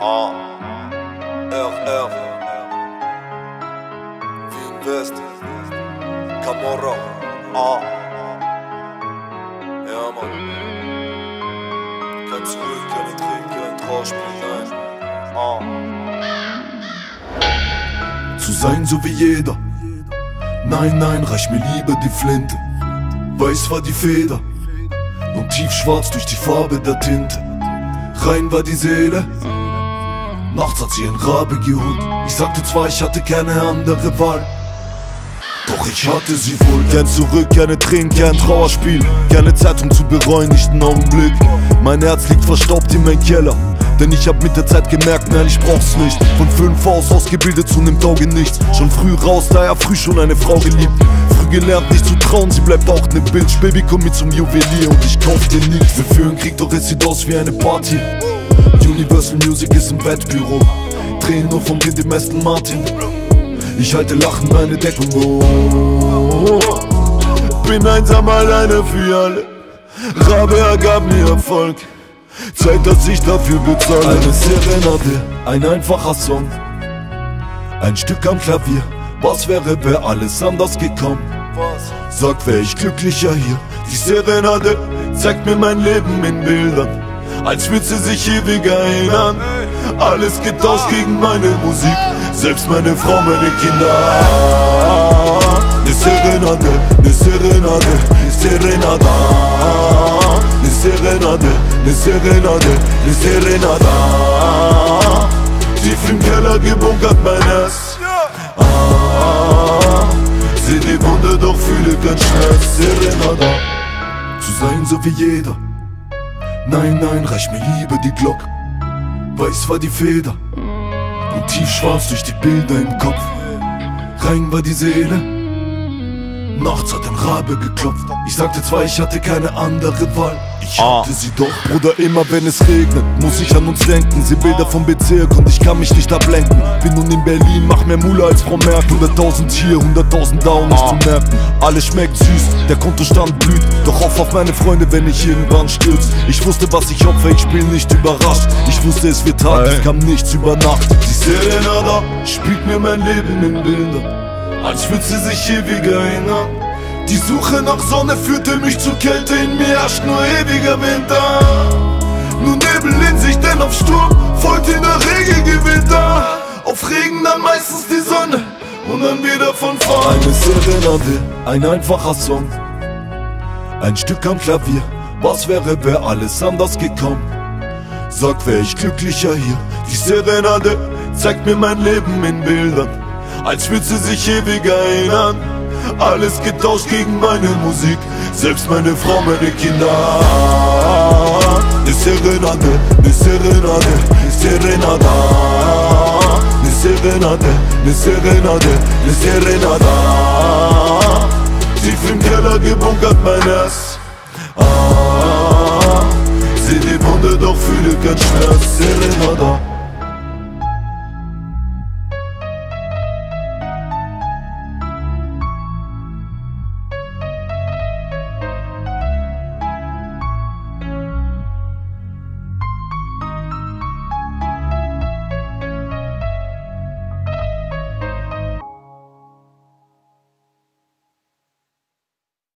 Ah, RR Wien West Camorra Ah Ja Mann Kein Zurück, keine Tränen, kein Trauerspiel, nein Ah Zu sein so wie jeder. Nein, nein, reich mir lieber die Flinte. Weiß war die Feder. Und tiefschwarz durch die Farbe der Tinte. Rein war die Seele Nachts hat sie ein Rabe geholt. Ich sagte zwar, ich hatte keine andere Wahl. Doch ich hatte sie wohl. Gern zurück, keine Tränen, kein Trauerspiel. Keine Zeit um zu bereuen, nicht einen Augenblick. Mein Herz liegt verstaubt in meinem Keller. Denn ich hab mit der Zeit gemerkt, nein, ich brauch's nicht. Von fünf aus ausgebildet zu nem Auge nichts. Schon früh raus, daher früh schon eine Frau geliebt. Früh gelernt, nicht zu trauen, sie bleibt auch ne Bild Baby, komm mit zum Juwelier und ich kauf dir nichts. Wir führen Krieg, doch es sieht aus wie eine Party Universal Music ist im Bettbüro Drehen nur vom Kind im Aston Martin. Ich halte lachend meine Deckung. Oh, Bin einsam alleine für alle. Rabe ergab mir Erfolg. Zeit, dass ich dafür bezahle. Eine Serenade, ein einfacher Song. Ein Stück am Klavier. Was wäre, wär alles anders gekommen? Sag, wär ich glücklicher hier? Die Serenade zeigt mir mein Leben in Bildern Als würde sie sich ewig erinnern. Alles getauscht gegen meine Musik. Selbst meine Frau, meine Kinder. Ne Serenade, ne Serenade, ne Serenade. Serenade, ne Serenade, ne Serenade. Tief im Keller gebunkert mein Herz. Seh die Wunde, doch fühle kein Schmerz Serenade. Zu sein so wie jeder Nein, nein, reich mir lieber die Glock. Weiß war die Feder. Und tiefschwarz durch die Bilder im Kopf. Rein war die Seele. Nachts hat ein Rabe geklopft. Ich sagte zwar, ich hatte keine andere Wahl Ich ah. hatte sie doch Bruder, immer wenn es regnet. Muss ich an uns denken. Sie Bilder vom Bezirk und ich kann mich nicht ablenken. Bin nun in Berlin, mach mehr Mule als Frau Merkel. 100.000 hier, 100.000 da, um nicht zu merken. Alles schmeckt süß, der Kontostand blüht. Doch auf auf meine Freunde, wenn ich irgendwann stürz. Ich wusste, was ich opfer, ich bin nicht überrascht. Ich wusste, es wird hart, es kam nichts über Nacht. Die Serenada spielt mir mein Leben in Bildern als würde sie sich ewig erinnern. Die Suche nach Sonne führte mich zur Kälte, in mir herrscht nur ewiger Winter. Nur Nebel in sich, denn auf Sturm folgt in der Regel Gewitter. Auf Regen dann meistens die Sonne und dann wieder von vorn. Eine Serenade, ein einfacher Song. Ein Stück am Klavier, was wäre, wär alles anders gekommen. Sag, wär ich glücklicher hier. Die Serenade zeigt mir mein Leben in Bildern als würde sie sich ewig erinnern. Alles getauscht gegen meine Musik, selbst meine Frau, meine Kinder. Ne Serenade, ne Serenade, ne Serenade. Ne Serenade, ne Serenade, ne Serenade. Tief im Keller gebunkert mein Herz. Ah, seh die Wunde, doch fühle kein Schmerz. Serenade.